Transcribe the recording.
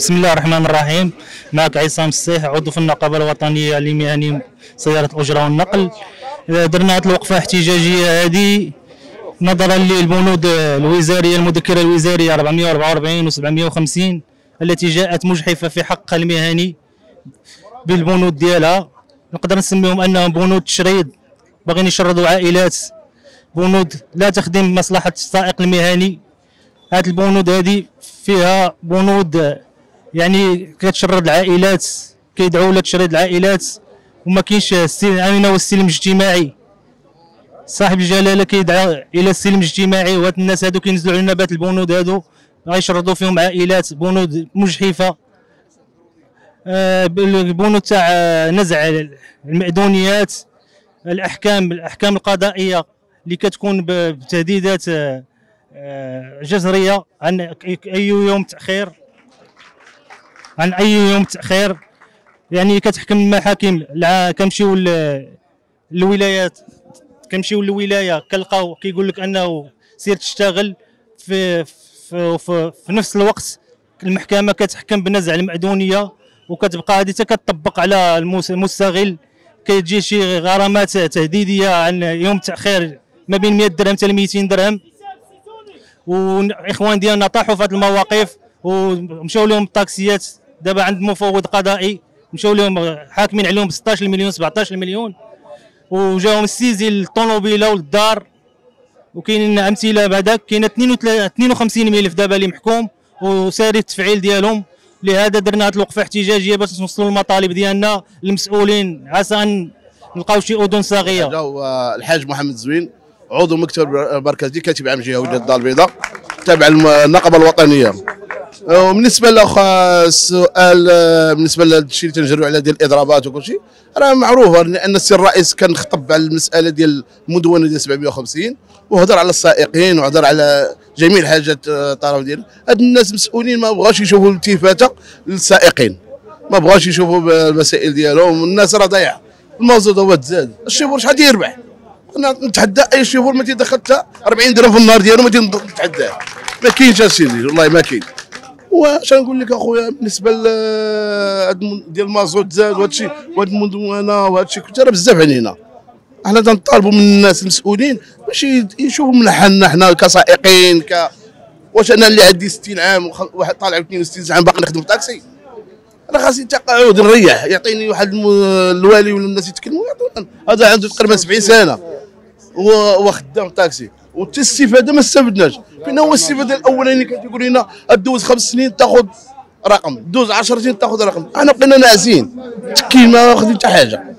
بسم الله الرحمن الرحيم معك عصام السيح عضو في النقابه الوطنيه لمهني سياره الاجره والنقل درنا هذه الوقفه احتجاجيه هذه نظرا للبنود الوزاريه المذكره الوزاريه 444 و 750 التي جاءت مجحفه في حق المهني بالبنود ديالها نقدر نسميهم انهم بنود تشريد باغيين يشردوا عائلات بنود لا تخدم مصلحه السائق المهني هذه البنود هذه فيها بنود يعني كتشرد العائلات كيدعوا لتشريد العائلات وما كاينش امن والسلم الاجتماعي. صاحب الجلالة كيدعى إلى السلم الاجتماعي وهاد الناس هادو كينزلوا علينا بهاد البنود هادو غيشردوا فيهم عائلات بنود مجحفة. آه، البنود تاع نزع المأذونيات الأحكام الأحكام القضائية اللي كتكون بتهديدات آه، آه، جزريه عن أي يوم تأخير. عن أي يوم تأخير. يعني كتحكم المحاكم كنمشيو للولايات كنمشيو للولاية كنلقاو كيقول لك أنه سير تشتغل في في, في, في نفس الوقت. المحكمة كتحكم بنزع المأذونيه وكتبقى هذه حتى كتطبق على المس- المستغل. كتجي شي غرامات تهديدية عن يوم تأخير ما بين 100 درهم حتى ل 200 درهم والاخوان ديالنا طاحوا في هذه المواقف ومشاو لهم الطاكسيات دابا عند مفوض قضائي مشاو لهم حاكمين عليهم ب 16 مليون 17 مليون وجاهم السيزي للطوموبيله وللدار وكاينين أمثلة بعدك كاين 52 ملف دابا اللي محكوم وساري التفعيل ديالهم. لهذا درنا هذه الوقفة احتجاجية باش نوصلوا المطالب ديالنا للمسؤولين عسى ان نلقاو شي أذن صاغية. الحاج محمد زوين عضو مكتب مركزي كاتب عام جهه وجه الدار البيضاء تابع النقابة الوطنية. وبالنسبه لاخ السؤال آه، بالنسبة للشيء اللي تنجروا على ديال الإضرابات وكل شيء راه معروف ان السي الرئيس كان خطب على المسألة ديال المدونة ديال 750 وهضر على السائقين وهضر على جميع الحاجات آه، الطرف ديال هاد الناس مسؤولين ما بغاوش يشوفوا الالتفاته للسائقين. ما بغاوش يشوفوا المسائل ديالهم. الناس راه ضايعة. المازوت تزاد الشيفور شحال يربح أنا نتحدى أي شيفور ما تيدخل حتى 40 درهم في النهار ديالو ما تنتحداه ما كاينش اسيدي والله ما كاين. واش نقول لك أخويا بالنسبة ل ديال المازوت زاد وهذا الشيء وهاد المدونه وهذا الشيء كنت راه بزاف علينا. إحنا تنطالبوا من الناس المسؤولين باش يشوفوا من حالنا حنا كسائقين ك واش أنا اللي عندي 60 عام واحد طالع 62 عام باقي نخدم في طاكسي أنا خاصني تقاعد نريح يعطيني واحد الوالي ولا الناس يتكلموا هذا عنده تقريبا 70 سنة وخدام طاكسي وحتى الاستفاده ما استفدناش. فين هو الاستفاده الأولاني كان تيقول لنا دوز خمس سنين تاخذ رقم. دوز 10 سنين تاخذ رقم. أحنا بقينا ناعسين مسكين ما واخدين حتى حاجة.